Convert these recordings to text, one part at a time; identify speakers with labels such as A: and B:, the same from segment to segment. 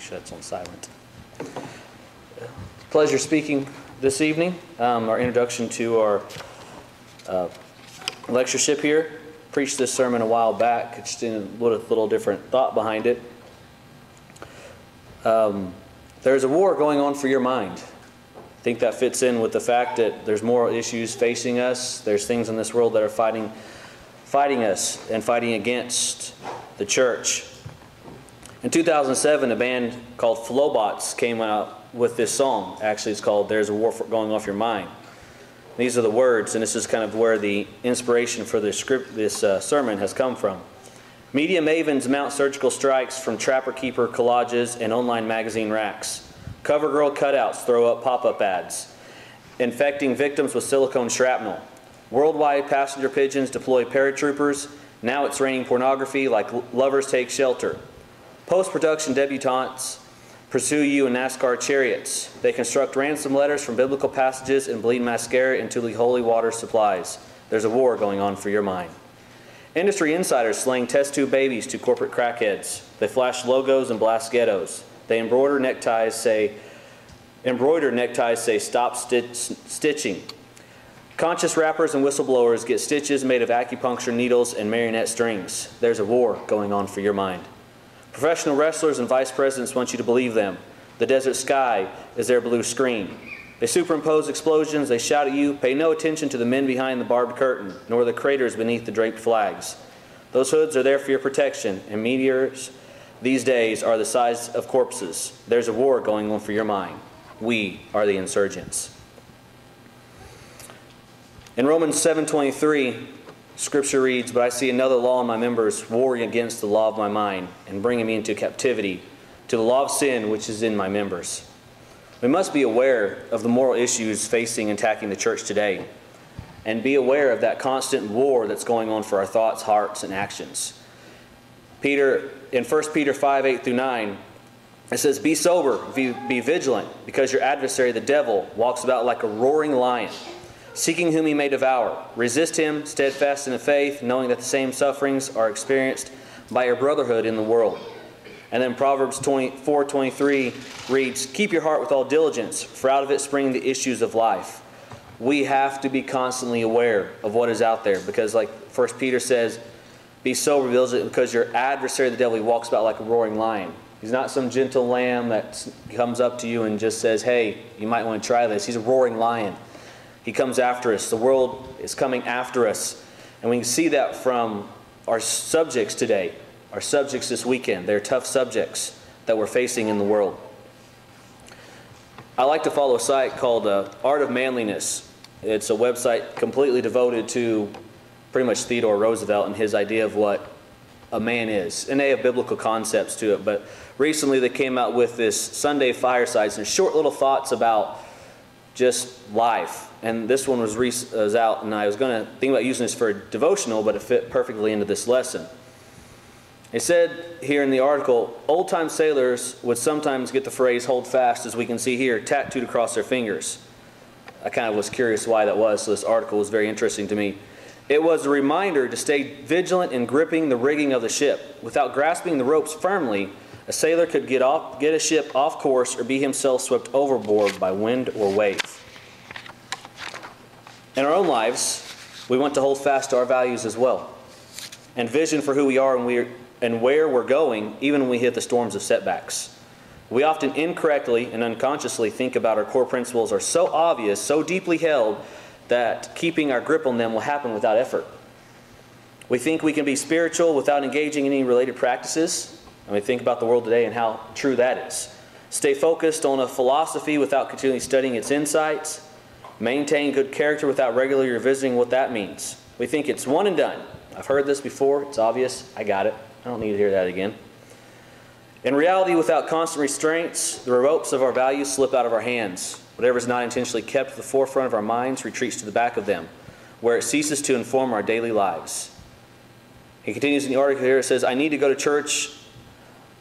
A: make sure that's on silent. Pleasure speaking this evening. Um, our introduction to our uh, lectureship here. Preached this sermon a while back, just in a little, little different thought behind it. Um, there's a war going on for your mind. I think that fits in with the fact that there's moral issues facing us. There's things in this world that are fighting, fighting us and fighting against the church. In 2007, a band called Flobots came out with this song. Actually, it's called There's a War Going Off Your Mind. These are the words, and this is kind of where the inspiration for this, script, this uh, sermon has come from. Media mavens mount surgical strikes from trapper keeper collages and online magazine racks. CoverGirl cutouts throw up pop up ads, infecting victims with silicone shrapnel. Worldwide passenger pigeons deploy paratroopers. Now it's raining pornography like lovers take shelter. Post production debutantes pursue you in NASCAR chariots. They construct ransom letters from biblical passages and bleed mascara into the holy water supplies. There's a war going on for your mind. Industry insiders slang test tube babies to corporate crackheads. They flash logos and blast ghettos. They embroider neckties say, embroider neckties say stop stitch, stitching. Conscious rappers and whistleblowers get stitches made of acupuncture needles and marionette strings. There's a war going on for your mind. Professional wrestlers and vice presidents want you to believe them. The desert sky is their blue screen. They superimpose explosions, they shout at you, pay no attention to the men behind the barbed curtain, nor the craters beneath the draped flags. Those hoods are there for your protection, and meteors these days are the size of corpses. There's a war going on for your mind. We are the insurgents. In Romans 7:23, Scripture reads, But I see another law in my members, warring against the law of my mind, and bringing me into captivity to the law of sin which is in my members. We must be aware of the moral issues facing and attacking the church today, and be aware of that constant war that's going on for our thoughts, hearts, and actions. Peter, in 1 Peter 5 8 through 9, it says, Be sober, be, be vigilant, because your adversary, the devil, walks about like a roaring lion seeking whom he may devour. Resist him, steadfast in the faith, knowing that the same sufferings are experienced by your brotherhood in the world. And then Proverbs 24 23 reads, Keep your heart with all diligence, for out of it spring the issues of life. We have to be constantly aware of what is out there because, like First Peter says, be sober, vigilant, because your adversary, the devil, he walks about like a roaring lion. He's not some gentle lamb that comes up to you and just says, Hey, you might want to try this. He's a roaring lion. He comes after us. The world is coming after us. And we can see that from our subjects today, our subjects this weekend. They're tough subjects that we're facing in the world. I like to follow a site called uh, Art of Manliness. It's a website completely devoted to pretty much Theodore Roosevelt and his idea of what a man is. And they have biblical concepts to it. But recently they came out with this Sunday firesides and short little thoughts about just life and this one was, was uh, out, and I was going to think about using this for a devotional, but it fit perfectly into this lesson. It said here in the article, old time sailors would sometimes get the phrase hold fast, as we can see here, tattooed across their fingers. I kind of was curious why that was, so this article was very interesting to me. It was a reminder to stay vigilant in gripping the rigging of the ship. Without grasping the ropes firmly, a sailor could get, off, get a ship off course or be himself swept overboard by wind or wave. In our own lives, we want to hold fast to our values as well and vision for who we are and, we and where we're going, even when we hit the storms of setbacks. We often incorrectly and unconsciously think about our core principles are so obvious, so deeply held, that keeping our grip on them will happen without effort. We think we can be spiritual without engaging in any related practices, and we think about the world today and how true that is. Stay focused on a philosophy without continually studying its insights, Maintain good character without regularly revisiting what that means. We think it's one and done. I've heard this before. It's obvious. I got it. I don't need to hear that again. In reality, without constant restraints, the ropes of our values slip out of our hands. Whatever is not intentionally kept at the forefront of our minds retreats to the back of them, where it ceases to inform our daily lives. He continues in the article here. It says, I need to go to church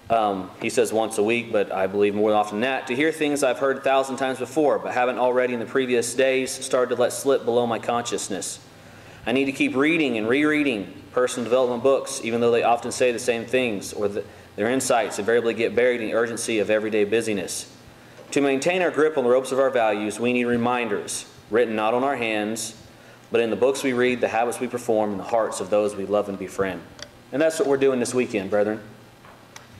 A: um, he says once a week, but I believe more often than that, to hear things I've heard a thousand times before, but haven't already in the previous days started to let slip below my consciousness. I need to keep reading and rereading personal development books, even though they often say the same things or that Their insights invariably get buried in the urgency of everyday busyness. To maintain our grip on the ropes of our values, we need reminders written not on our hands, but in the books we read, the habits we perform, and the hearts of those we love and befriend. And that's what we're doing this weekend, brethren.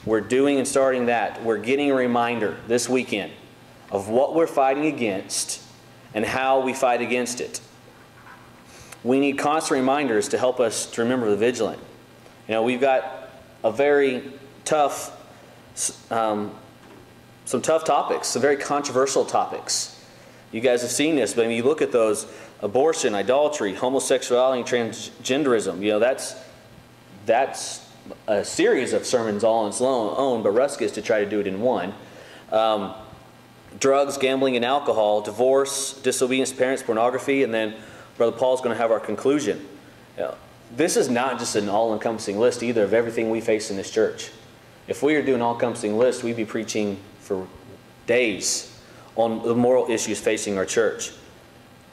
A: We're doing and starting that. We're getting a reminder this weekend of what we're fighting against and how we fight against it. We need constant reminders to help us to remember the vigilant. You know, we've got a very tough, um, some tough topics, some very controversial topics. You guys have seen this, but when you look at those abortion, idolatry, homosexuality, transgenderism, you know, that's, that's a series of sermons all on its own, but gets to try to do it in one. Um, drugs, gambling, and alcohol, divorce, disobedience parents, pornography, and then Brother Paul's going to have our conclusion. This is not just an all encompassing list either of everything we face in this church. If we were doing an all encompassing list, we'd be preaching for days on the moral issues facing our church.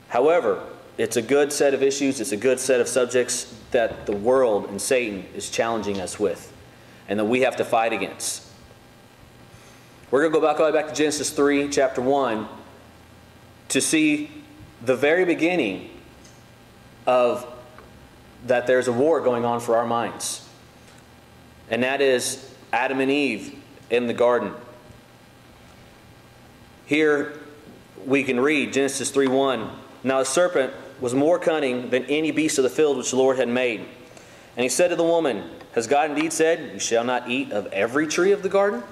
A: However, it's a good set of issues, it's a good set of subjects that the world and Satan is challenging us with and that we have to fight against. We're going to go back all the way back to Genesis 3, chapter 1, to see the very beginning of that there's a war going on for our minds. And that is Adam and Eve in the garden. Here we can read Genesis 3 1. Now the serpent was more cunning than any beast of the field which the Lord had made. And he said to the woman, Has God indeed said, You shall not eat of every tree of the garden?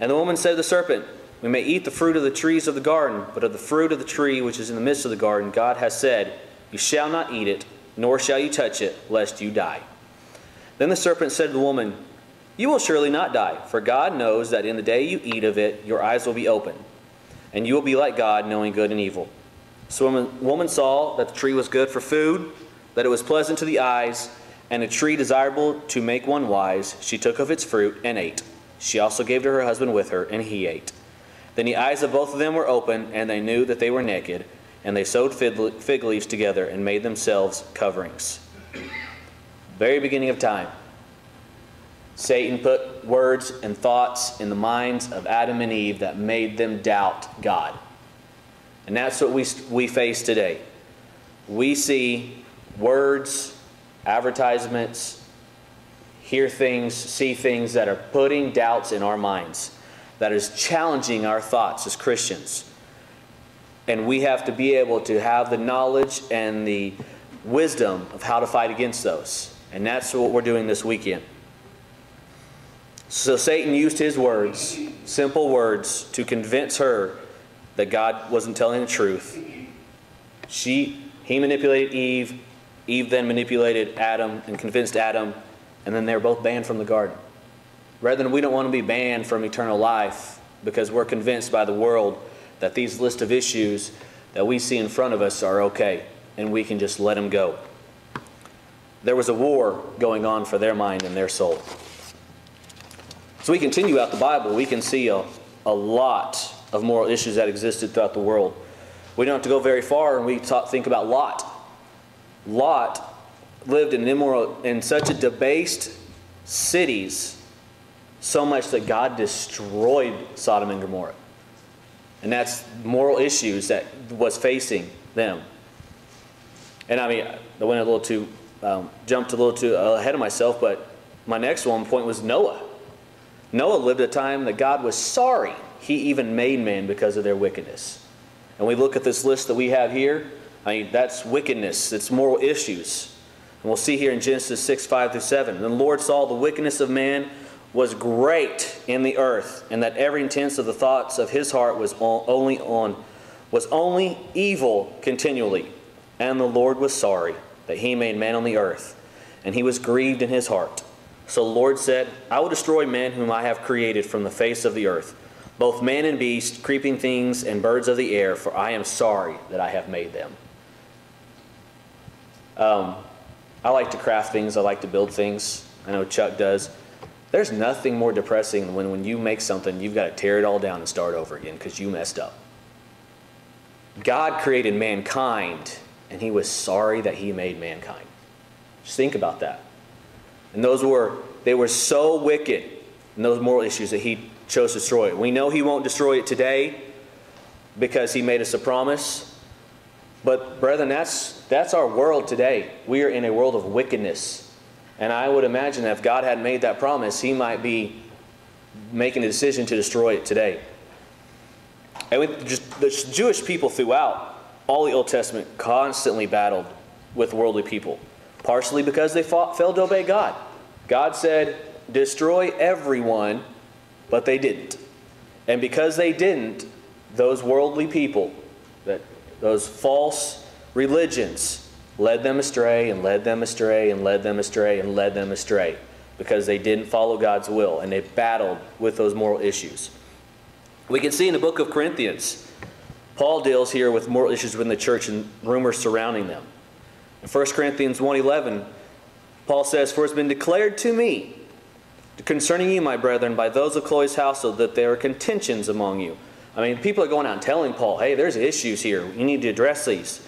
A: And the woman said to the serpent, We may eat the fruit of the trees of the garden, but of the fruit of the tree which is in the midst of the garden, God has said, You shall not eat it, nor shall you touch it, lest you die. Then the serpent said to the woman, You will surely not die, for God knows that in the day you eat of it, your eyes will be open, and you will be like God, knowing good and evil. So when the woman saw that the tree was good for food, that it was pleasant to the eyes, and a tree desirable to make one wise, she took of its fruit and ate. She also gave to her husband with her, and he ate. Then the eyes of both of them were open, and they knew that they were naked, and they sewed fig leaves together and made themselves coverings. Very beginning of time, Satan put words and thoughts in the minds of Adam and Eve that made them doubt God. And that's what we, we face today. We see words, advertisements, hear things, see things that are putting doubts in our minds, that is challenging our thoughts as Christians. And we have to be able to have the knowledge and the wisdom of how to fight against those. And that's what we're doing this weekend. So Satan used his words, simple words, to convince her that God wasn't telling the truth. She, he manipulated Eve. Eve then manipulated Adam and convinced Adam and then they're both banned from the garden. Rather than we don't want to be banned from eternal life because we're convinced by the world that these list of issues that we see in front of us are okay and we can just let them go. There was a war going on for their mind and their soul. So we continue out the Bible, we can see a, a lot of moral issues that existed throughout the world. We don't have to go very far and we talk, think about Lot. Lot lived in immoral in such a debased cities so much that God destroyed Sodom and Gomorrah. And that's moral issues that was facing them. And I mean, I went a little too, um, jumped a little too ahead of myself, but my next one point was Noah. Noah lived a time that God was sorry he even made man because of their wickedness. And we look at this list that we have here, I mean, that's wickedness, it's moral issues. And we'll see here in Genesis 6, 5 through 7. The Lord saw the wickedness of man was great in the earth, and that every intent of the thoughts of his heart was only on was only evil continually. And the Lord was sorry that he made man on the earth, and he was grieved in his heart. So the Lord said, I will destroy man whom I have created from the face of the earth, both man and beast, creeping things, and birds of the air, for I am sorry that I have made them. Um, I like to craft things, I like to build things. I know Chuck does. There's nothing more depressing than when, when you make something, you've got to tear it all down and start over again because you messed up. God created mankind, and he was sorry that he made mankind. Just think about that. And those were, they were so wicked and those moral issues that he chose to destroy. It. We know he won't destroy it today because he made us a promise. But brethren, that's, that's our world today. We are in a world of wickedness. And I would imagine that if God had made that promise, he might be making a decision to destroy it today. And just, the Jewish people throughout all the Old Testament constantly battled with worldly people, partially because they fought, failed to obey God. God said, destroy everyone, but they didn't. And because they didn't, those worldly people, that those false religions, led them astray and led them astray and led them astray and led them astray because they didn't follow God's will and they battled with those moral issues. We can see in the book of Corinthians, Paul deals here with moral issues within the church and rumors surrounding them. In 1 Corinthians 1.11, Paul says, For it's been declared to me concerning you, my brethren, by those of Chloe's household, that there are contentions among you. I mean, people are going out and telling Paul, hey, there's issues here. You need to address these.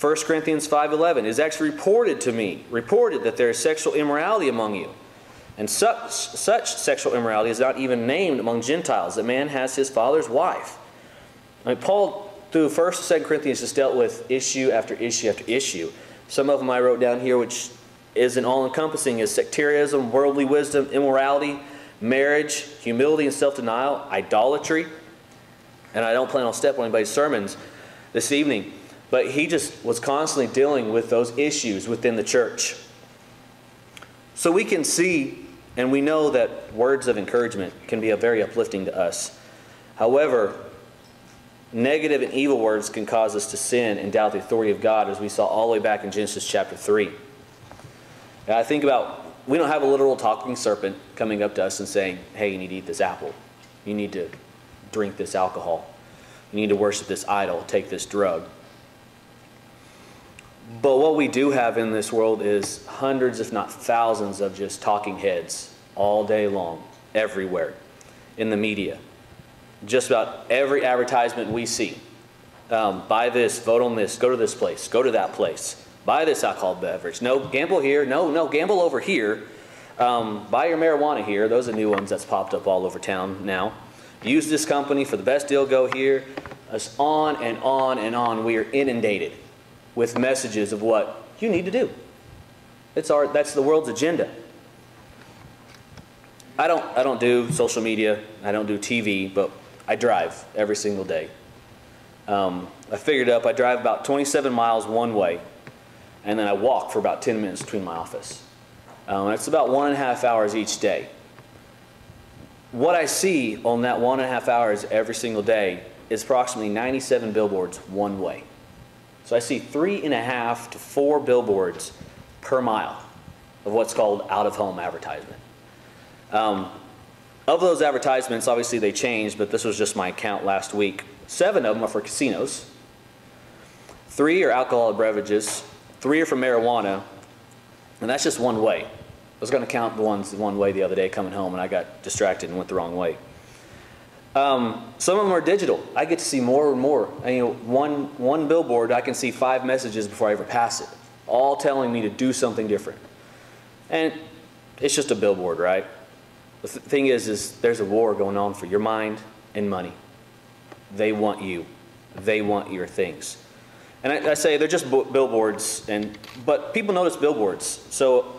A: 1 Corinthians 5.11 is actually reported to me, reported that there is sexual immorality among you. And such, such sexual immorality is not even named among Gentiles, that man has his father's wife. I mean, Paul, through 1st and 2nd Corinthians, has dealt with issue after issue after issue. Some of them I wrote down here, which is an all-encompassing, is sectarianism, worldly wisdom, immorality, marriage, humility and self-denial, idolatry. And I don't plan on stepping on anybody's sermons this evening, but he just was constantly dealing with those issues within the church. So we can see and we know that words of encouragement can be a very uplifting to us. However, negative and evil words can cause us to sin and doubt the authority of God, as we saw all the way back in Genesis chapter 3. And I think about, we don't have a literal talking serpent coming up to us and saying, hey, you need to eat this apple. You need to drink this alcohol. You need to worship this idol, take this drug. But what we do have in this world is hundreds, if not thousands, of just talking heads all day long, everywhere, in the media. Just about every advertisement we see. Um, buy this, vote on this, go to this place, go to that place, buy this alcohol beverage. No, gamble here. No, no, gamble over here. Um, buy your marijuana here. Those are new ones that's popped up all over town now. Use this company for the best deal, go here. It's on and on and on. We are inundated with messages of what you need to do. It's our, that's the world's agenda. I don't, I don't do social media, I don't do TV, but I drive every single day. Um, I figured up I drive about 27 miles one way, and then I walk for about 10 minutes between my office. Um, it's about one and a half hours each day. What I see on that one and a half hours every single day is approximately 97 billboards one way. So I see three and a half to four billboards per mile of what's called out-of-home advertisement. Um, of those advertisements, obviously they changed, but this was just my count last week. Seven of them are for casinos. Three are alcoholic beverages. Three are from marijuana. And that's just one way. I was going to count the ones one way the other day coming home, and I got distracted and went the wrong way. Um, some of them are digital. I get to see more and more. You know, one, one billboard, I can see five messages before I ever pass it, all telling me to do something different. And it's just a billboard, right? The th thing is, is there's a war going on for your mind and money. They want you. They want your things. And I, I say they're just billboards, and but people notice billboards. So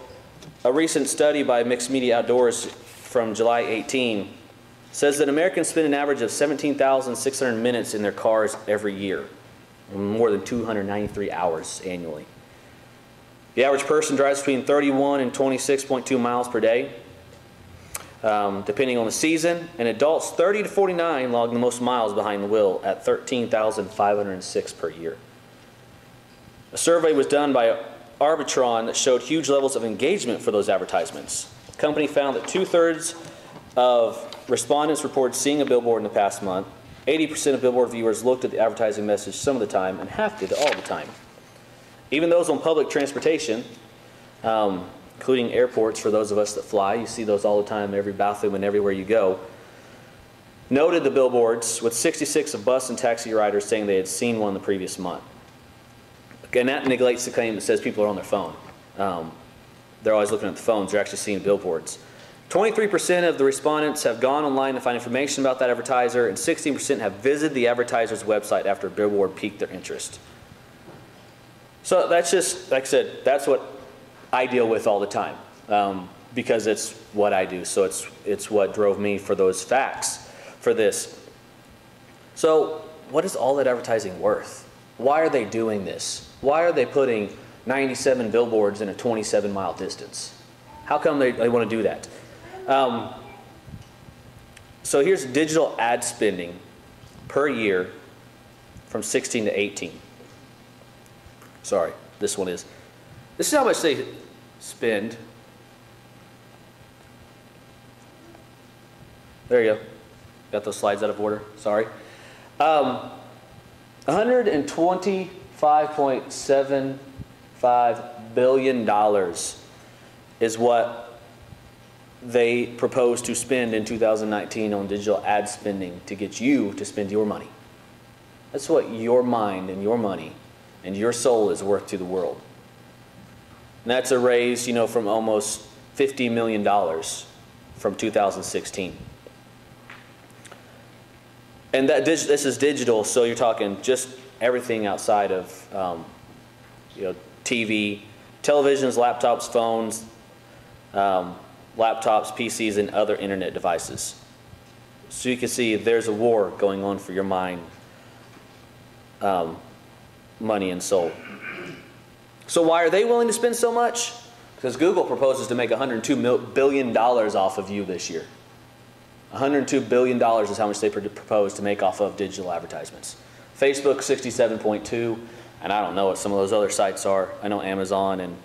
A: a recent study by Mixed Media Outdoors from July 18 says that Americans spend an average of 17,600 minutes in their cars every year, more than 293 hours annually. The average person drives between 31 and 26.2 miles per day, um, depending on the season, and adults 30 to 49 log the most miles behind the wheel at 13,506 per year. A survey was done by Arbitron that showed huge levels of engagement for those advertisements. The company found that two-thirds of respondents reported seeing a billboard in the past month. 80% of billboard viewers looked at the advertising message some of the time, and half did all the time. Even those on public transportation, um, including airports for those of us that fly, you see those all the time, every bathroom and everywhere you go, noted the billboards with 66 of bus and taxi riders saying they had seen one the previous month. That neglects the claim that says people are on their phone. Um, they're always looking at the phones, they're actually seeing billboards. 23% of the respondents have gone online to find information about that advertiser, and 16% have visited the advertiser's website after a billboard piqued their interest. So that's just, like I said, that's what I deal with all the time um, because it's what I do. So it's, it's what drove me for those facts for this. So what is all that advertising worth? Why are they doing this? Why are they putting 97 billboards in a 27 mile distance? How come they, they want to do that? Um, so here's digital ad spending per year from 16 to 18. Sorry, this one is. This is how much they spend. There you go. Got those slides out of order. Sorry. Um, 125.75 billion dollars is what they propose to spend in 2019 on digital ad spending to get you to spend your money. That's what your mind and your money and your soul is worth to the world. And that's a raise, you know, from almost $50 million from 2016. And that this is digital, so you're talking just everything outside of, um, you know, TV, televisions, laptops, phones, um, laptops, PCs, and other internet devices. So you can see there's a war going on for your mind, um, money, and soul. So why are they willing to spend so much? Because Google proposes to make $102 billion off of you this year. $102 billion is how much they propose to make off of digital advertisements. Facebook, 67.2, and I don't know what some of those other sites are. I know Amazon and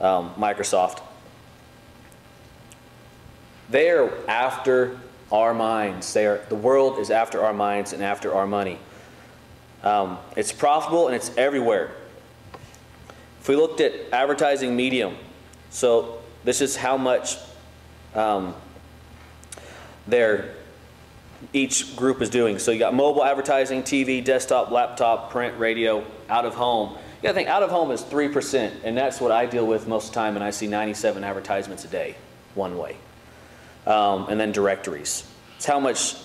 A: um, Microsoft. They are after our minds. They are, the world is after our minds and after our money. Um, it's profitable and it's everywhere. If we looked at advertising medium, so this is how much um, their each group is doing. So you got mobile advertising, TV, desktop, laptop, print, radio, out of home. You got to think out of home is 3%, and that's what I deal with most of the time, and I see 97 advertisements a day, one way. Um, and then directories. It's how much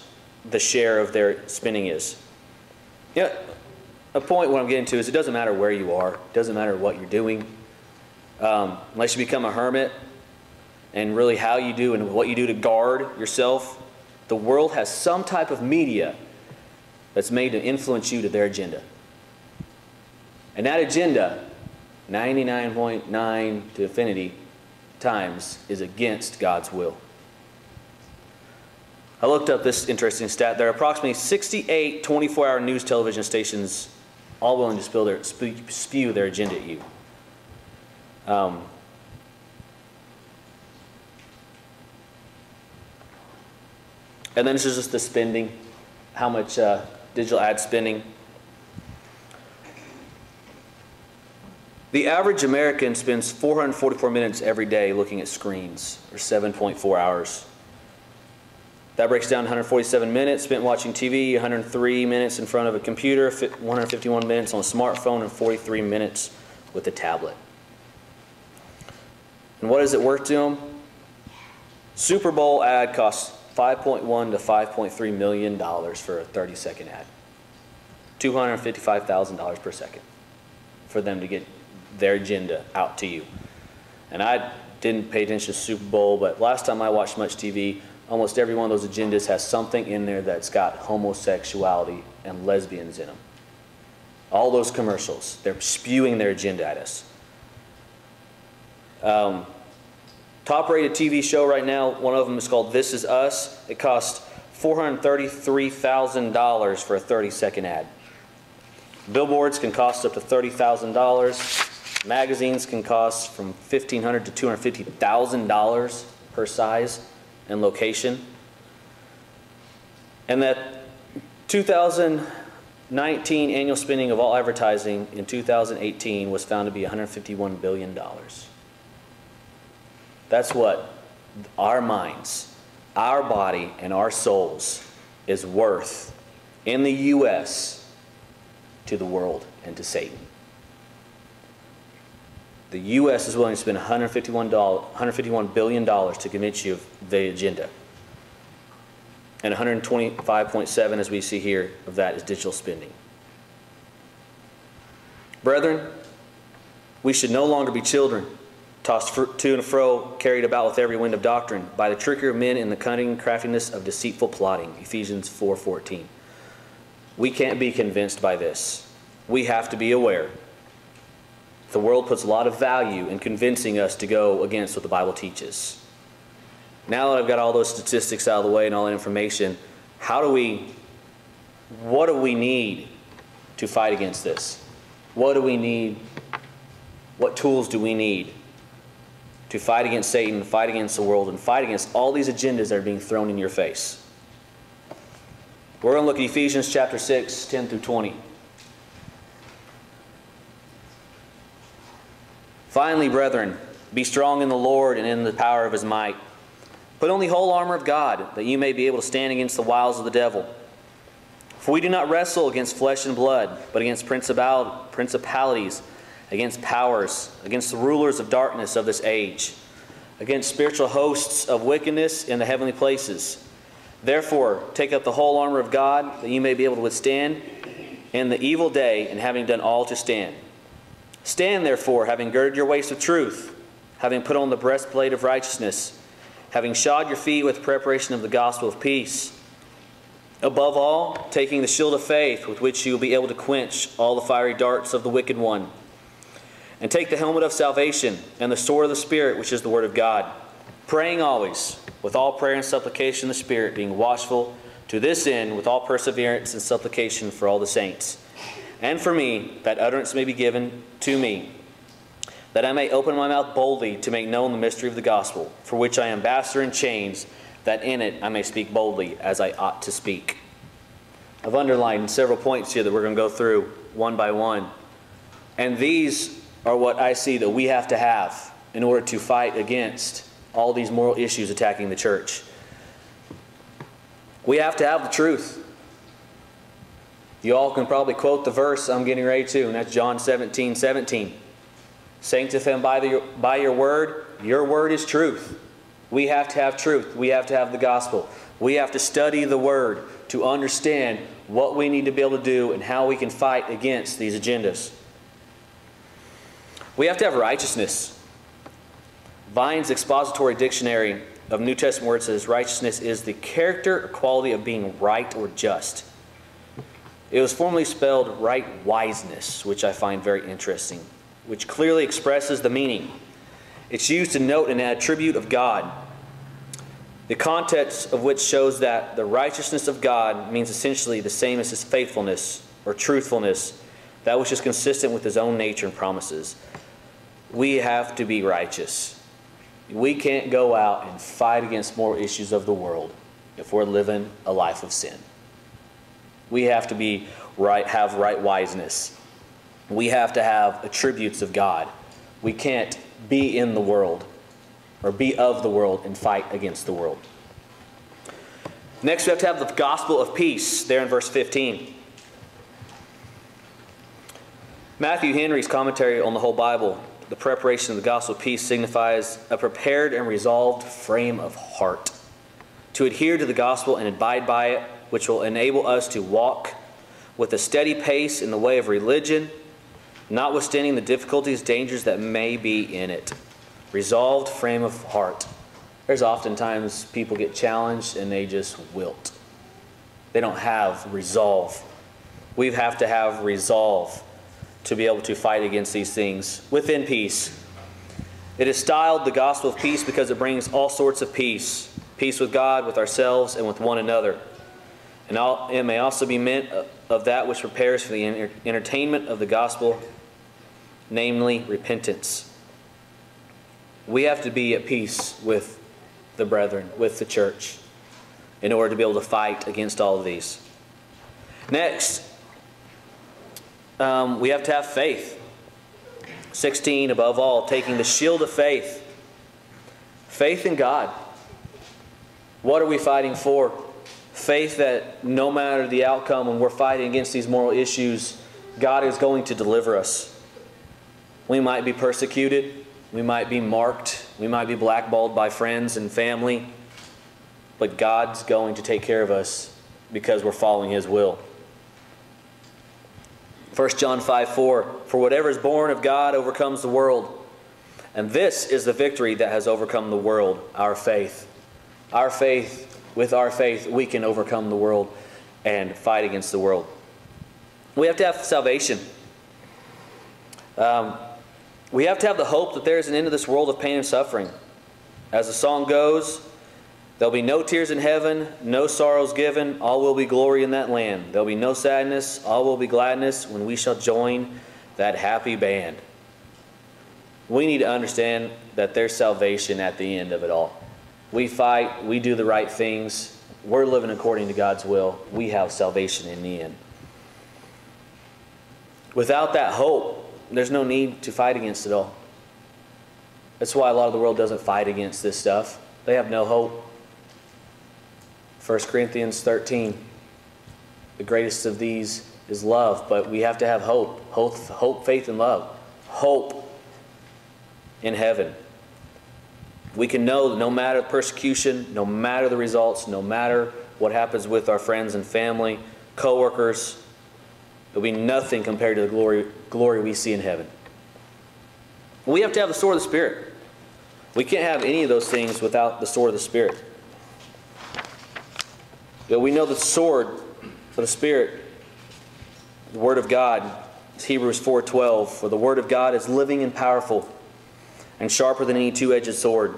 A: the share of their spending is. Yeah, a point what I'm getting to is it doesn't matter where you are, it doesn't matter what you're doing. Um, unless you become a hermit and really how you do and what you do to guard yourself, the world has some type of media that's made to influence you to their agenda. And that agenda, 99.9 to infinity times, is against God's will. I looked up this interesting stat. There are approximately 68 24 hour news television stations all willing to spill their, spew their agenda at you. Um, and then this is just the spending, how much uh, digital ad spending. The average American spends 444 minutes every day looking at screens, or 7.4 hours. That breaks down 147 minutes spent watching TV, 103 minutes in front of a computer, 151 minutes on a smartphone, and 43 minutes with a tablet. And what is it worth to them? Super Bowl ad costs 5.1 to 5.3 million dollars for a 30 second ad. $255,000 per second for them to get their agenda out to you. And I didn't pay attention to Super Bowl, but last time I watched much TV, almost every one of those agendas has something in there that's got homosexuality and lesbians in them. All those commercials, they're spewing their agenda at us. Um, top rated TV show right now, one of them is called This Is Us. It costs $433,000 for a 30 second ad. Billboards can cost up to $30,000. Magazines can cost from 1,500 to $250,000 per size and location. And that 2019 annual spending of all advertising in 2018 was found to be $151 billion. That's what our minds, our body, and our souls is worth in the U.S. to the world and to Satan. The U.S. is willing to spend $151, $151 billion to convince you of the agenda. And 125.7, as we see here, of that is digital spending. Brethren, we should no longer be children, tossed to and fro, carried about with every wind of doctrine, by the trickery of men and the cunning craftiness of deceitful plotting. Ephesians 4.14. We can't be convinced by this. We have to be aware. The world puts a lot of value in convincing us to go against what the Bible teaches. Now that I've got all those statistics out of the way and all that information, how do we, what do we need to fight against this? What do we need? What tools do we need to fight against Satan, fight against the world, and fight against all these agendas that are being thrown in your face? We're going to look at Ephesians chapter 6, 10 through 20. Finally, brethren, be strong in the Lord and in the power of his might. Put on the whole armor of God, that you may be able to stand against the wiles of the devil. For we do not wrestle against flesh and blood, but against principalities, against powers, against the rulers of darkness of this age, against spiritual hosts of wickedness in the heavenly places. Therefore, take up the whole armor of God, that you may be able to withstand in the evil day, and having done all to stand. Stand therefore, having girded your waist with truth, having put on the breastplate of righteousness, having shod your feet with preparation of the gospel of peace. Above all, taking the shield of faith with which you will be able to quench all the fiery darts of the wicked one. And take the helmet of salvation and the sword of the Spirit, which is the word of God. Praying always, with all prayer and supplication in the Spirit, being watchful to this end with all perseverance and supplication for all the saints. And for me, that utterance may be given to me that I may open my mouth boldly to make known the mystery of the gospel, for which I am ambassador in chains, that in it I may speak boldly as I ought to speak. I've underlined several points here that we're going to go through one by one. And these are what I see that we have to have in order to fight against all these moral issues attacking the church. We have to have the truth. You all can probably quote the verse I'm getting ready to, and that's John 17 17. Sanctify them by, the, by your word. Your word is truth. We have to have truth. We have to have the gospel. We have to study the word to understand what we need to be able to do and how we can fight against these agendas. We have to have righteousness. Vine's expository dictionary of New Testament words says righteousness is the character or quality of being right or just. It was formerly spelled right wiseness, which I find very interesting which clearly expresses the meaning. It's used to note an attribute of God, the context of which shows that the righteousness of God means essentially the same as his faithfulness or truthfulness, that which is consistent with his own nature and promises. We have to be righteous. We can't go out and fight against more issues of the world if we're living a life of sin. We have to be right, have right wiseness we have to have attributes of God. We can't be in the world or be of the world and fight against the world. Next, we have to have the gospel of peace there in verse 15. Matthew Henry's commentary on the whole Bible, the preparation of the gospel of peace signifies a prepared and resolved frame of heart to adhere to the gospel and abide by it, which will enable us to walk with a steady pace in the way of religion notwithstanding the difficulties, dangers that may be in it. Resolved frame of heart. There's oftentimes people get challenged and they just wilt. They don't have resolve. We have to have resolve to be able to fight against these things within peace. It is styled the gospel of peace because it brings all sorts of peace peace with God, with ourselves, and with one another. And it may also be meant of that which prepares for the entertainment of the gospel namely repentance. We have to be at peace with the brethren, with the church, in order to be able to fight against all of these. Next, um, we have to have faith. 16, above all, taking the shield of faith. Faith in God. What are we fighting for? Faith that no matter the outcome when we're fighting against these moral issues, God is going to deliver us. We might be persecuted. We might be marked. We might be blackballed by friends and family. But God's going to take care of us because we're following His will. 1 John 5 4 For whatever is born of God overcomes the world. And this is the victory that has overcome the world, our faith. Our faith, with our faith, we can overcome the world and fight against the world. We have to have salvation. Um, we have to have the hope that there is an end to this world of pain and suffering. As the song goes, there'll be no tears in heaven, no sorrows given, all will be glory in that land. There'll be no sadness, all will be gladness when we shall join that happy band. We need to understand that there's salvation at the end of it all. We fight, we do the right things, we're living according to God's will. We have salvation in the end. Without that hope, there's no need to fight against it all. That's why a lot of the world doesn't fight against this stuff. They have no hope. 1 Corinthians 13. The greatest of these is love, but we have to have hope. Hope, hope faith, and love. Hope in heaven. We can know that no matter the persecution, no matter the results, no matter what happens with our friends and family, coworkers, it'll be nothing compared to the glory, glory we see in heaven. We have to have the sword of the Spirit. We can't have any of those things without the sword of the Spirit. But we know the sword of the Spirit, the Word of God, is Hebrews 4.12. For the Word of God is living and powerful and sharper than any two-edged sword,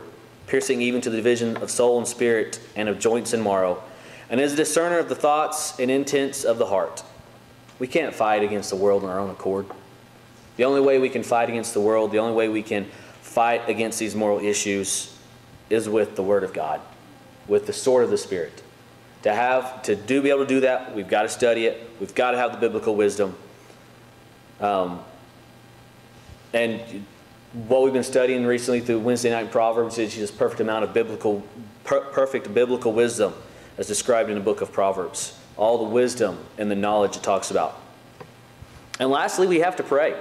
A: piercing even to the division of soul and spirit and of joints and marrow, and is a discerner of the thoughts and intents of the heart. We can't fight against the world on our own accord. The only way we can fight against the world, the only way we can fight against these moral issues is with the Word of God, with the sword of the Spirit. To have, to do, be able to do that, we've got to study it. We've got to have the biblical wisdom. Um, and what we've been studying recently through Wednesday night Proverbs is this perfect amount of biblical, per perfect biblical wisdom as described in the book of Proverbs. All the wisdom and the knowledge it talks about. And lastly, we have to pray.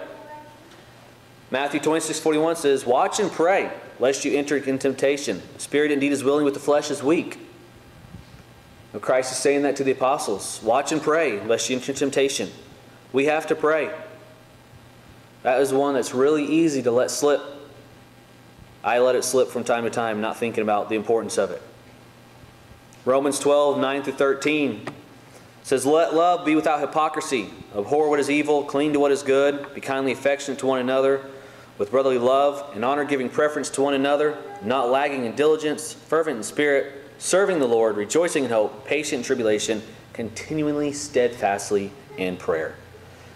A: Matthew 26, 41 says, Watch and pray, lest you enter into temptation. Spirit indeed is willing, but the flesh is weak. Christ is saying that to the apostles. Watch and pray, lest you enter temptation. We have to pray. That is one that's really easy to let slip. I let it slip from time to time, not thinking about the importance of it. Romans 12, 9 through 13 says, Let love be without hypocrisy. Abhor what is evil, cling to what is good, be kindly affectionate to one another, with brotherly love and honor, giving preference to one another, not lagging in diligence, fervent in spirit, serving the Lord, rejoicing in hope, patient in tribulation, continually, steadfastly in prayer,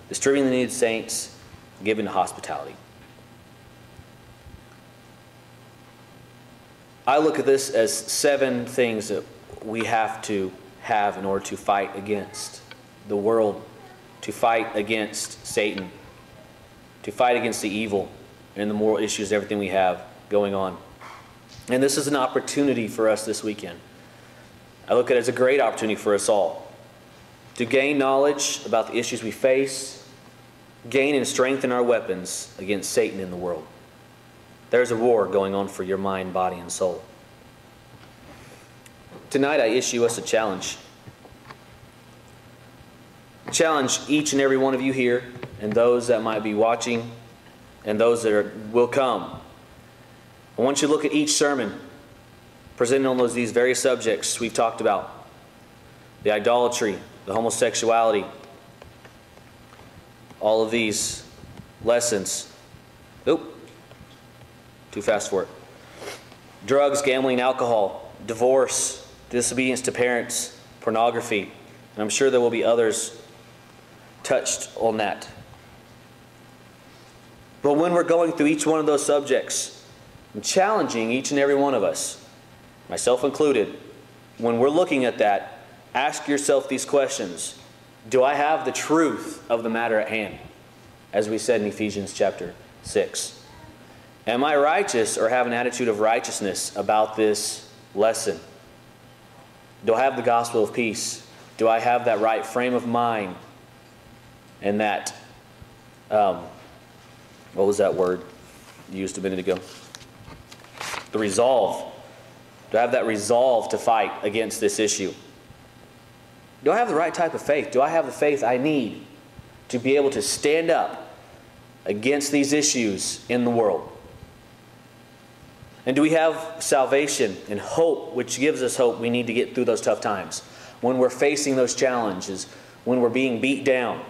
A: distributing the needs of saints given hospitality. I look at this as seven things that we have to have in order to fight against the world, to fight against Satan, to fight against the evil and the moral issues, everything we have going on. And this is an opportunity for us this weekend. I look at it as a great opportunity for us all to gain knowledge about the issues we face, gain and strengthen our weapons against Satan in the world. There's a war going on for your mind, body, and soul. Tonight, I issue us a challenge. Challenge each and every one of you here, and those that might be watching, and those that are, will come. I want you to look at each sermon presented on those, these various subjects we've talked about the idolatry, the homosexuality, all of these lessons. Oop, too fast for it. Drugs, gambling, alcohol, divorce, disobedience to parents, pornography, and I'm sure there will be others touched on that. But when we're going through each one of those subjects, I'm challenging each and every one of us, myself included, when we're looking at that, ask yourself these questions. Do I have the truth of the matter at hand? As we said in Ephesians chapter 6. Am I righteous or have an attitude of righteousness about this lesson? Do I have the gospel of peace? Do I have that right frame of mind and that um, what was that word used a minute ago? The resolve. Do I have that resolve to fight against this issue? Do I have the right type of faith? Do I have the faith I need to be able to stand up against these issues in the world? And do we have salvation and hope, which gives us hope we need to get through those tough times? When we're facing those challenges, when we're being beat down?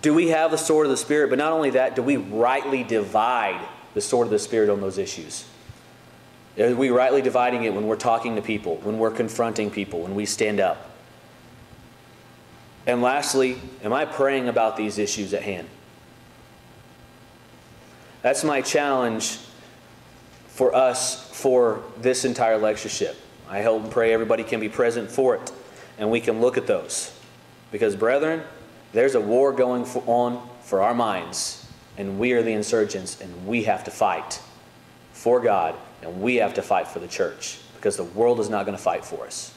A: Do we have the sword of the Spirit? But not only that, do we rightly divide the sword of the Spirit on those issues? Are we rightly dividing it when we're talking to people, when we're confronting people, when we stand up? And lastly, am I praying about these issues at hand? That's my challenge for us for this entire lectureship. I hope and pray everybody can be present for it and we can look at those. Because, brethren, there's a war going on for our minds, and we are the insurgents, and we have to fight for God, and we have to fight for the church because the world is not going to fight for us.